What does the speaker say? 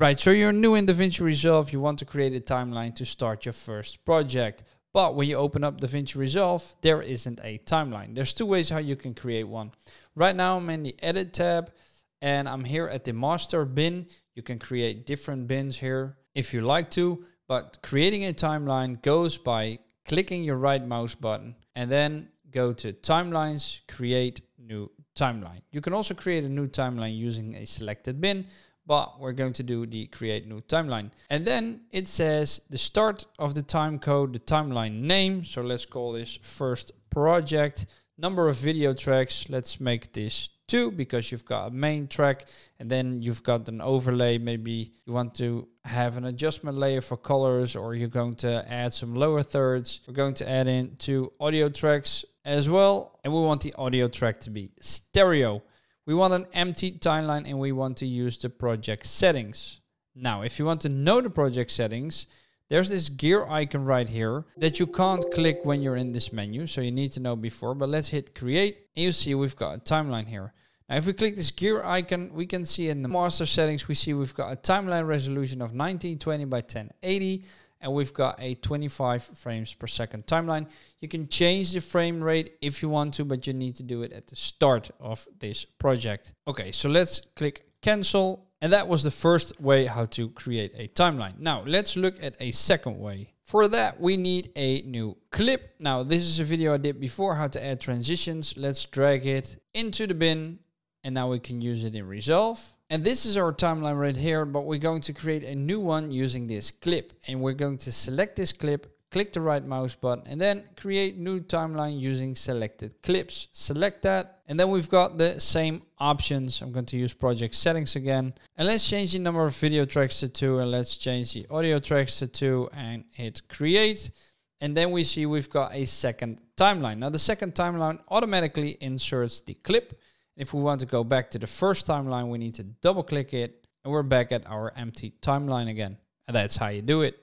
Right, so you're new in DaVinci Resolve, you want to create a timeline to start your first project. But when you open up DaVinci Resolve, there isn't a timeline. There's two ways how you can create one. Right now I'm in the edit tab and I'm here at the master bin. You can create different bins here if you like to, but creating a timeline goes by clicking your right mouse button and then go to timelines, create new timeline. You can also create a new timeline using a selected bin, but we're going to do the create new timeline. And then it says the start of the time code, the timeline name. So let's call this first project. Number of video tracks, let's make this two because you've got a main track and then you've got an overlay. Maybe you want to have an adjustment layer for colors or you're going to add some lower thirds. We're going to add in two audio tracks as well. And we want the audio track to be stereo. We want an empty timeline and we want to use the project settings. Now, if you want to know the project settings, there's this gear icon right here that you can't click when you're in this menu. So you need to know before, but let's hit create and you see we've got a timeline here. Now, if we click this gear icon, we can see in the master settings, we see we've got a timeline resolution of 1920 by 1080 and we've got a 25 frames per second timeline. You can change the frame rate if you want to, but you need to do it at the start of this project. Okay, so let's click cancel. And that was the first way how to create a timeline. Now let's look at a second way. For that, we need a new clip. Now, this is a video I did before, how to add transitions. Let's drag it into the bin and now we can use it in Resolve. And this is our timeline right here, but we're going to create a new one using this clip. And we're going to select this clip, click the right mouse button, and then create new timeline using selected clips. Select that, and then we've got the same options. I'm going to use project settings again. And let's change the number of video tracks to two, and let's change the audio tracks to two, and hit create. And then we see we've got a second timeline. Now the second timeline automatically inserts the clip if we want to go back to the first timeline, we need to double click it and we're back at our empty timeline again. And that's how you do it.